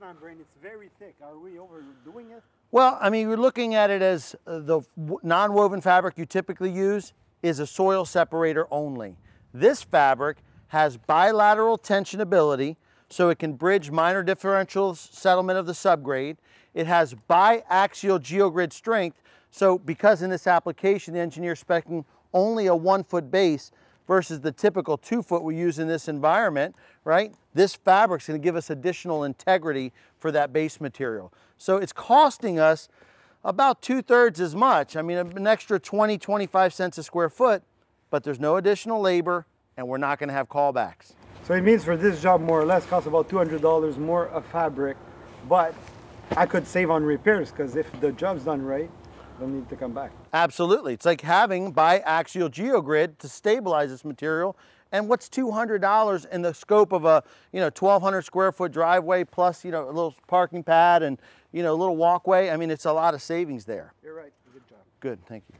membrane, it's very thick. Are we overdoing it? Well, I mean, you're looking at it as uh, the non-woven fabric you typically use is a soil separator only. This fabric has bilateral tensionability, so it can bridge minor differential settlement of the subgrade. It has biaxial geogrid strength, so because in this application, the engineer is specing only a one foot base versus the typical two foot we use in this environment, right? This fabric's gonna give us additional integrity for that base material. So it's costing us about two thirds as much. I mean, an extra 20, 25 cents a square foot, but there's no additional labor and we're not gonna have callbacks. So it means for this job more or less costs about $200 more of fabric, but I could save on repairs because if the job's done right, don't need to come back. Absolutely. It's like having biaxial geogrid to stabilize this material. And what's $200 in the scope of a, you know, 1,200 square foot driveway plus, you know, a little parking pad and, you know, a little walkway? I mean, it's a lot of savings there. You're right. Good job. Good. Thank you.